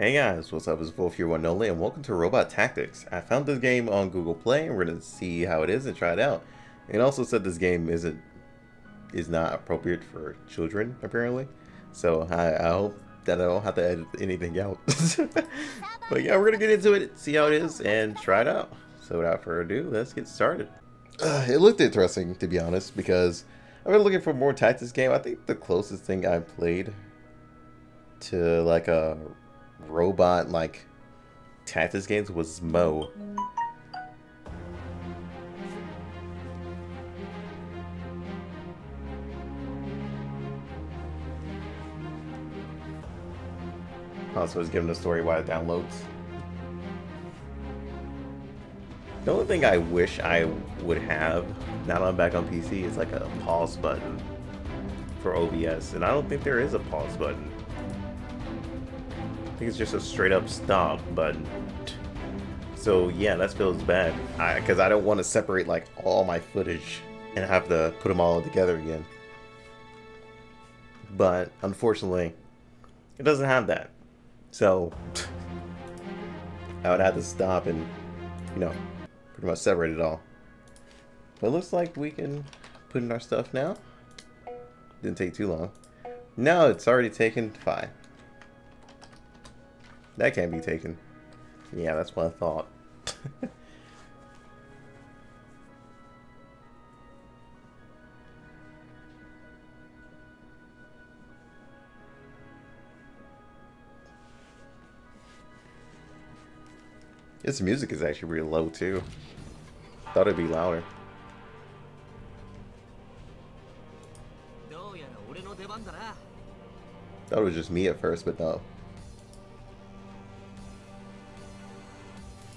Hey guys, what's up? It's Volf here, one only, and welcome to Robot Tactics. I found this game on Google Play, and we're gonna see how it is and try it out. It also said this game isn't is not appropriate for children, apparently. So I, I hope that I don't have to edit anything out. but yeah, we're gonna get into it, see how it is, and try it out. So without further ado, let's get started. Uh, it looked interesting, to be honest, because I've been looking for more tactics game. I think the closest thing I played to like a robot like tactics games was Mo. Oh, also, it's giving the story why it downloads. The only thing I wish I would have, now that I'm back on PC, is like a pause button for OBS, and I don't think there is a pause button think it's just a straight up stop button. So yeah, that feels bad. Because I, don't want to separate like all my footage and have to put them all together again. But unfortunately, it doesn't have that. So I would have to stop and, you know, pretty much separate it all. But it looks like we can put in our stuff now. Didn't take too long. No, it's already taken. Fine. That can't be taken. Yeah, that's what I thought. This music is actually really low too. Thought it'd be louder. Thought it was just me at first, but no.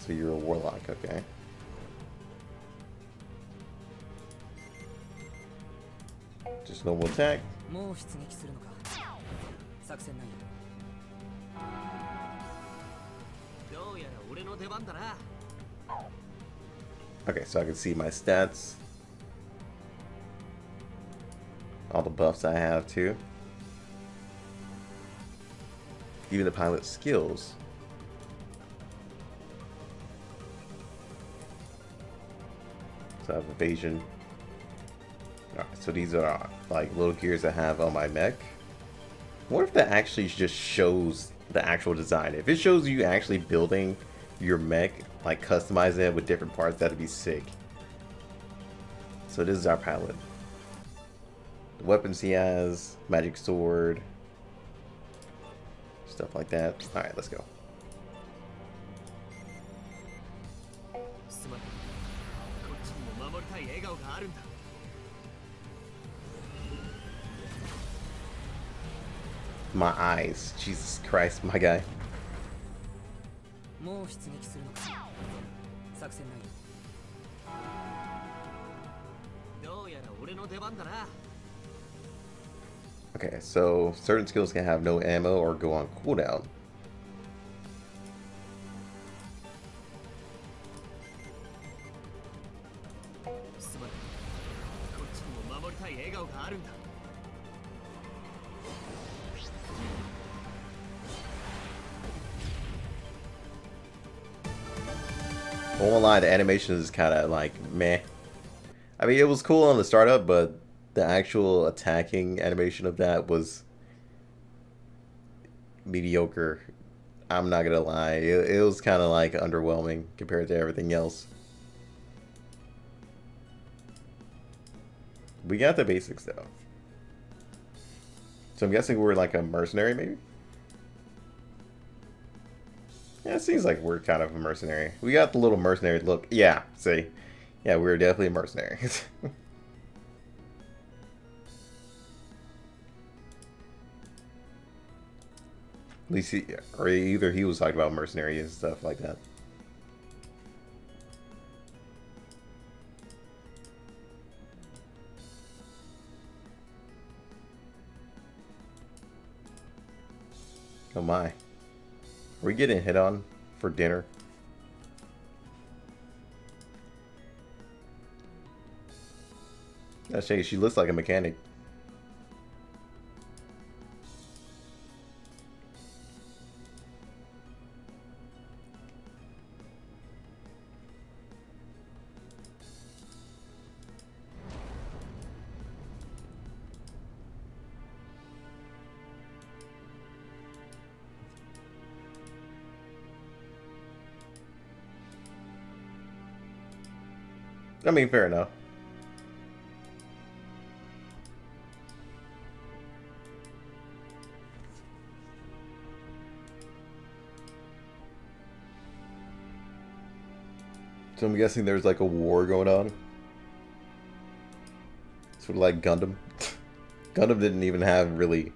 So you're a warlock, okay. Just normal attack. Okay, so I can see my stats. All the buffs I have too. Even the pilot's skills. So I have evasion. Alright, so these are like little gears I have on my mech. What if that actually just shows the actual design? If it shows you actually building your mech, like customizing it with different parts, that'd be sick. So this is our pilot. The weapons he has, magic sword, stuff like that. Alright, let's go. My eyes. Jesus Christ, my guy. Okay, so certain skills can have no ammo or go on cooldown. I won't lie, the animation is kind of like meh. I mean, it was cool on the startup, but the actual attacking animation of that was mediocre. I'm not gonna lie, it, it was kind of like underwhelming compared to everything else. We got the basics though. So I'm guessing we're like a mercenary maybe? Yeah, it seems like we're kind of a mercenary. We got the little mercenary look. Yeah, see? Yeah, we're definitely mercenaries. At least he, or either he was talking about mercenary and stuff like that. Oh my. Are we getting hit on for dinner? That's shady. She looks like a mechanic. I mean, fair enough. So I'm guessing there's like a war going on. Sort of like Gundam. Gundam didn't even have really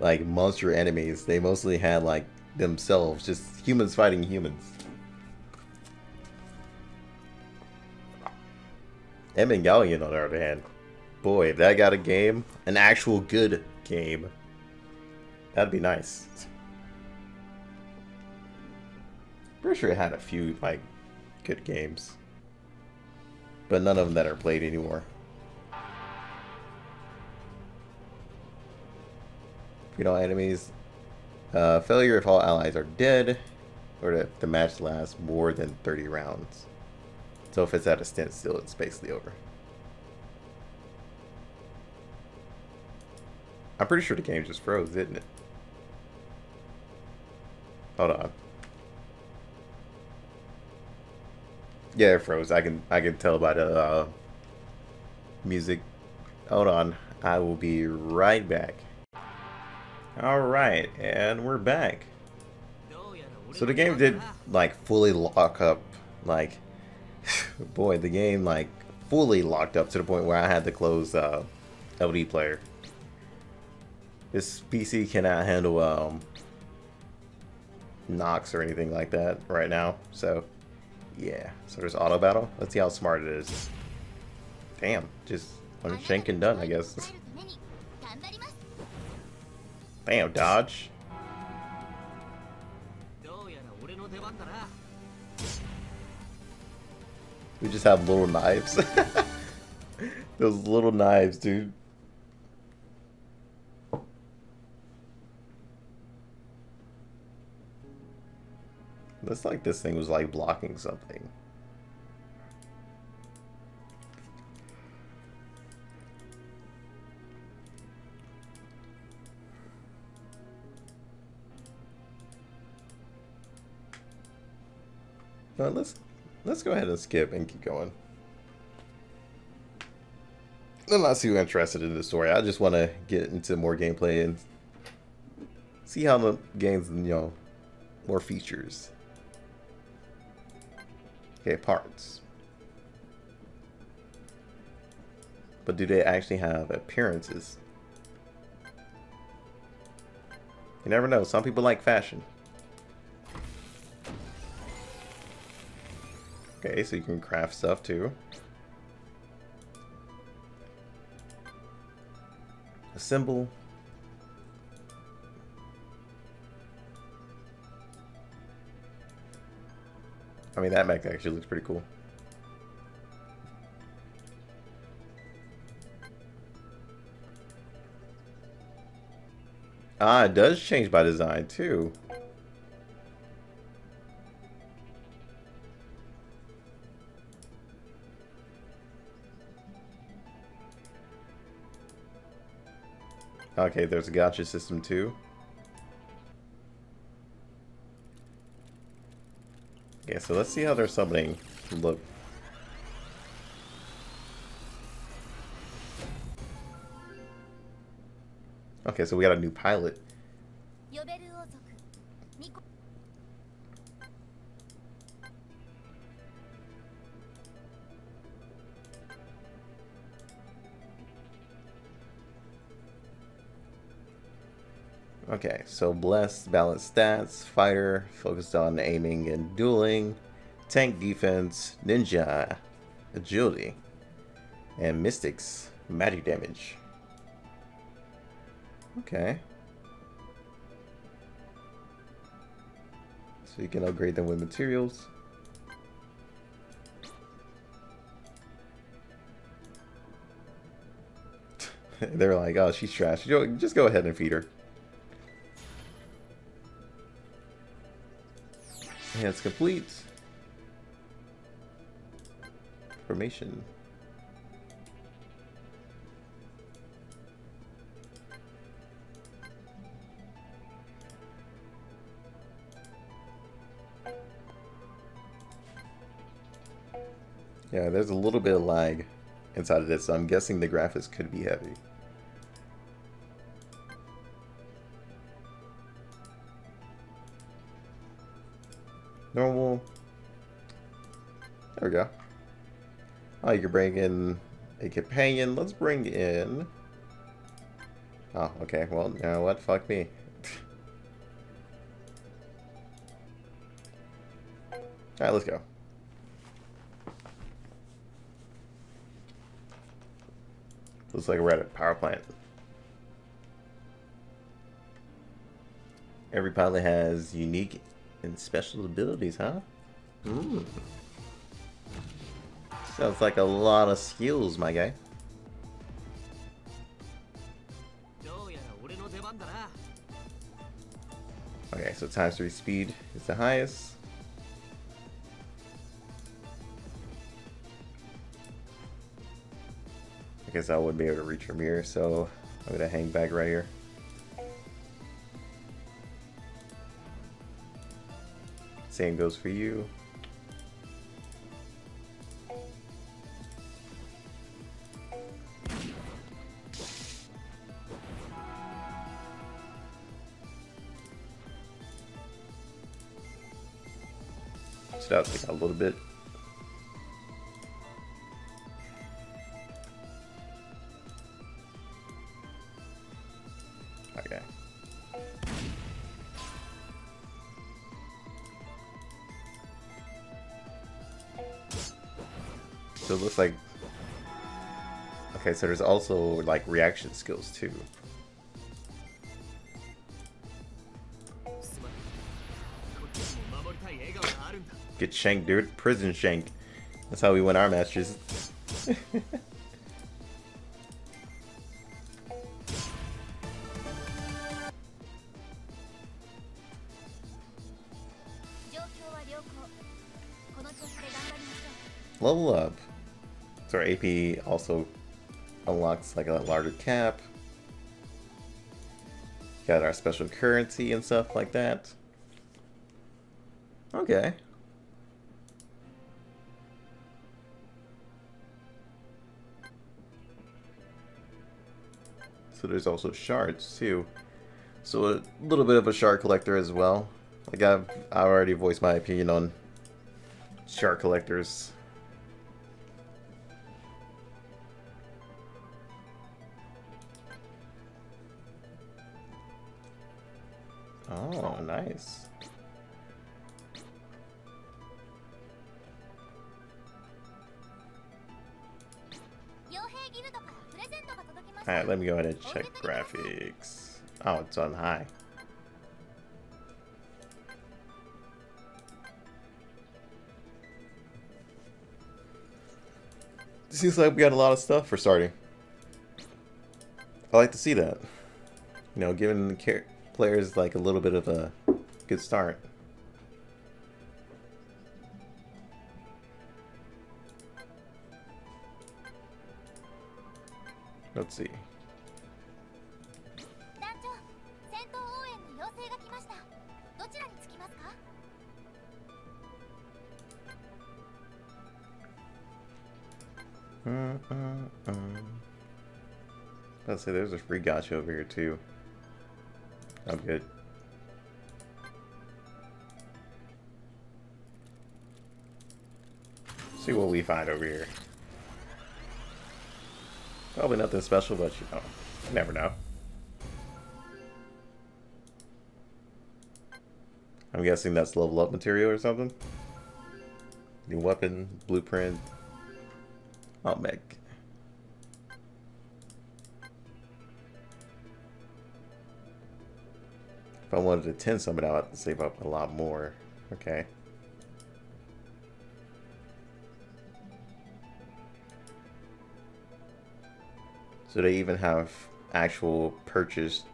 like monster enemies. They mostly had like themselves, just humans fighting humans. Evangelion, on the other hand, boy, if that got a game, an actual good game, that'd be nice. Pretty sure it had a few like good games, but none of them that are played anymore. You know, enemies. Uh, failure if all allies are dead, or if the match lasts more than 30 rounds. So if it's at a standstill, it's basically over. I'm pretty sure the game just froze, didn't it? Hold on. Yeah, it froze. I can I can tell by the uh, music. Hold on. I will be right back. Alright, and we're back. So the game did, like, fully lock up, like, boy, the game, like, fully locked up to the point where I had to close uh, LD player. This PC cannot handle um, Nox or anything like that right now, so, yeah. So there's auto battle. Let's see how smart it is. Damn, just one shank and done, I guess. Damn, dodge. We just have little knives. Those little knives, dude. Looks like this thing was like blocking something. No, let's let's go ahead and skip and keep going. I'm not too interested in the story. I just want to get into more gameplay and see how the game's, you know, more features. Okay, parts. But do they actually have appearances? You never know. Some people like fashion. Okay, so you can craft stuff too. Assemble. I mean, that mech actually looks pretty cool. Ah, it does change by design too. Okay, there's a gacha system too. Okay, so let's see how their summoning look. Okay, so we got a new pilot. Okay, so blessed, balanced stats, fighter, focused on aiming and dueling, tank defense, ninja, agility, and mystics, magic damage. Okay. So you can upgrade them with materials. They're like, oh, she's trash. Just go ahead and feed her. It's complete. Formation. Yeah, there's a little bit of lag inside of this, so I'm guessing the graphics could be heavy. Normal. There we go. Oh, you can bring in a companion. Let's bring in... Oh, okay. Well, know what? Fuck me. Alright, let's go. Looks like we're at a power plant. Every pilot has unique and special abilities, huh? Hmm. Sounds like a lot of skills, my guy. Okay, so times 3 speed is the highest. I guess I wouldn't be able to reach from here, so I'm gonna hang back right here. Same goes for you. So that's like a little bit. So there's also like reaction skills too. Get shanked, dude. Prison shank. That's how we win our matches. Level up. So our AP also unlocks like a larger cap. Got our special currency and stuff like that. Okay. So there's also shards too. So a little bit of a shard collector as well. Like I've I already voiced my opinion on shard collectors. Alright, let me go ahead and check graphics. Oh, it's on high. Seems like we got a lot of stuff for starting. I like to see that. You know, giving the players like a little bit of a good start. Let's see. Let's say there's a free gacha over here too. I'm good. See what we find over here. Probably nothing special, but you know, you never know. I'm guessing that's level up material or something. New weapon, blueprint. Oh, mech. If I wanted to 10 summon out, I have to save up a lot more. Okay. So they even have actual purchased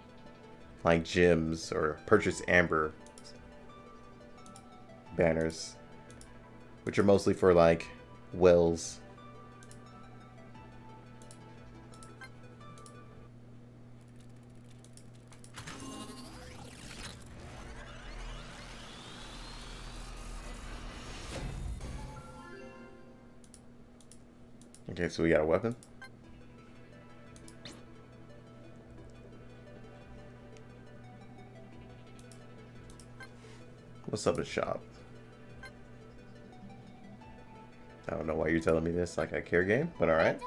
like gems or purchase amber banners, which are mostly for like wells. Okay, so we got a weapon. What's up in shop? I don't know why you're telling me this like a care game, but alright.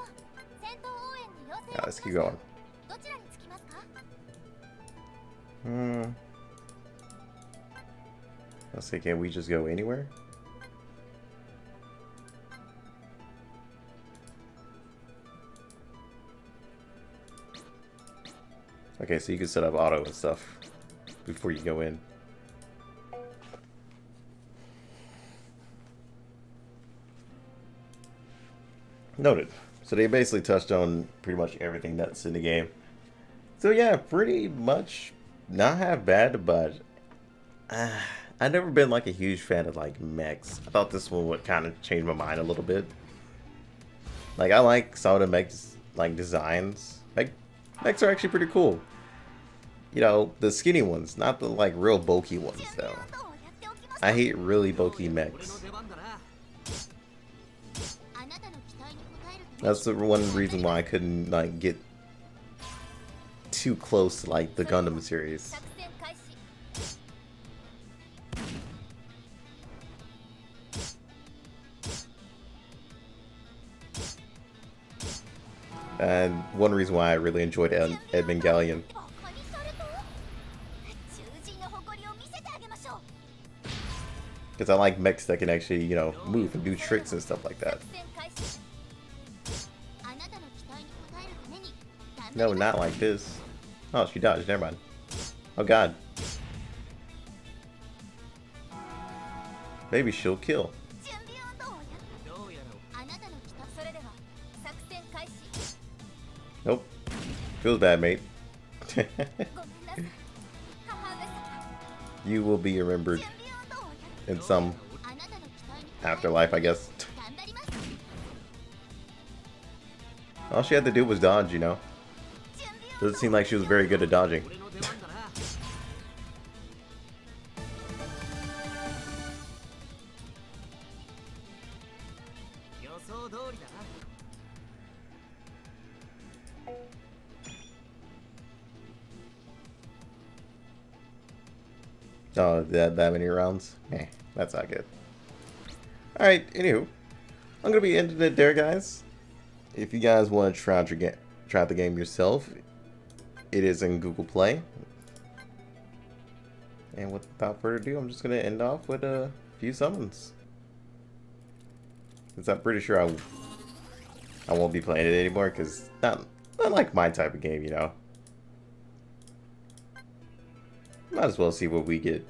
Yeah, let's keep going. Hmm. Let's see, can we just go anywhere? Okay, so you can set up auto and stuff before you go in. Noted. So they basically touched on pretty much everything that's in the game. So yeah, pretty much not half bad, but uh, I've never been like a huge fan of like mechs. I thought this one would kind of change my mind a little bit. Like I like some of the mechs like designs. Mechs are actually pretty cool. You know, the skinny ones, not the like real bulky ones though. I hate really bulky mechs. That's the one reason why I couldn't like get too close to like the Gundam series. And one reason why I really enjoyed Ed Evangelion. Because I like mechs that can actually, you know, move and do tricks and stuff like that. No, not like this. Oh, she dodged. Never mind. Oh, God. Maybe she'll kill. Nope. Feels bad, mate. you will be remembered in some afterlife, I guess. All she had to do was dodge, you know. Doesn't seem like she was very good at dodging. Oh, that, that many rounds? Eh, that's not good. Alright, anywho. I'm going to be ending it there, guys. If you guys want to try, try the game yourself, it is in Google Play. And without further ado, I'm just going to end off with a few summons. Because I'm pretty sure I, I won't be playing it anymore because not, not like my type of game, you know. Might as well see what we get.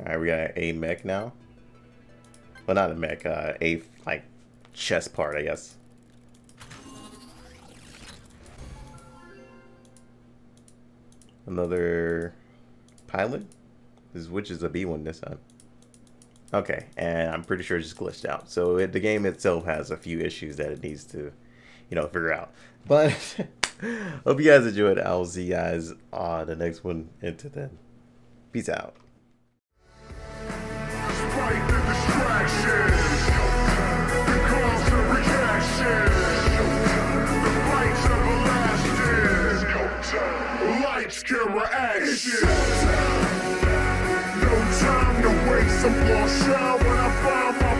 Alright, we got a mech now. Well, not a mech, uh, a, like, chest part, I guess. Another pilot? This which is a B1 this time. Okay, and I'm pretty sure it just glitched out. So it, the game itself has a few issues that it needs to, you know, figure out. But hope you guys enjoyed. I'll see you guys on the next one. Until then, peace out. Time I'm when I find my.